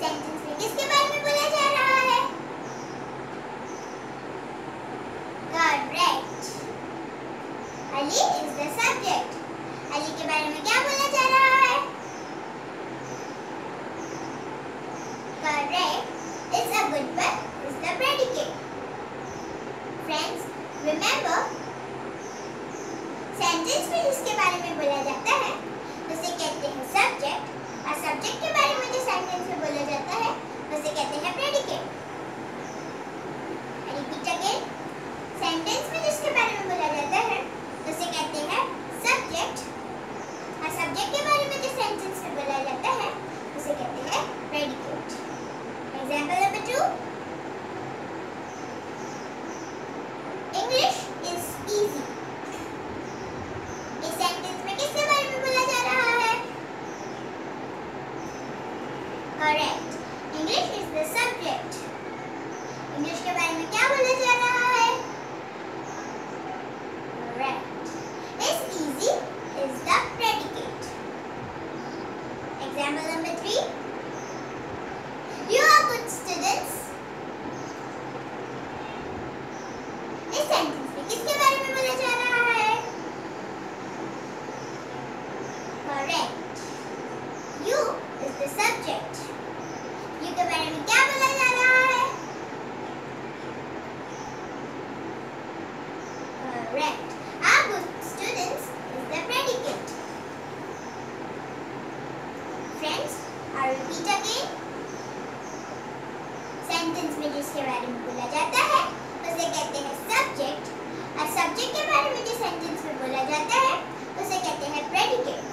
Sentence में किसके बारे में बोला जा रहा है। Correct Ali is the subject Ali के बारे में क्या बोला जा रहा है? Correct is a good boy is the predicate friends remember sentence में जिसके बारे में बोला example correct. Our good students is the predicate. Friends, I repeat again. Sentence में जिसके बारे में बोला जाता है उसे कहते हैं subject. और subject के बारे में जो sentence में बोला जाता है उसे कहते हैं predicate.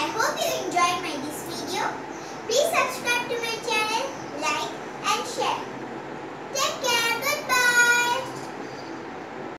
I hope you enjoyed my this video. Please subscribe to my channel, like and share.